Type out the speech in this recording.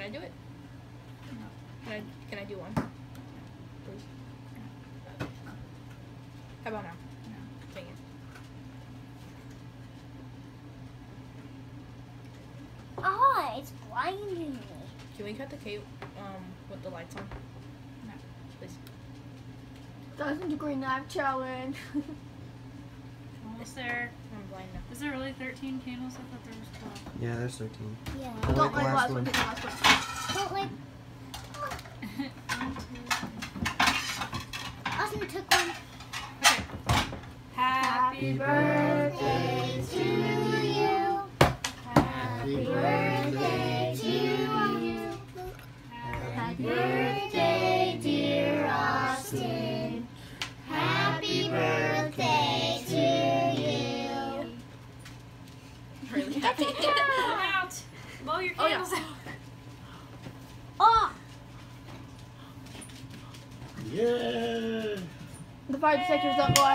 I do it? No. Can I can I do one? Please. How about now? No. Dang it. Oh, it's blinding me. Can we cut the cake um with the lights on? No. Please. Thousand degree knife challenge. Almost there. I'm blind now. Is there really 13 candles? I thought there was 12. Yeah, there's 13. Yeah. I Don't like the like last last one. one. Last one. Don't like. One, Austin took one. Okay. Happy birthday to you. Happy birthday Really happy. Come out. Blow your Oh, yeah. candles out. Oh, Yeah. The fire detectors don't go off.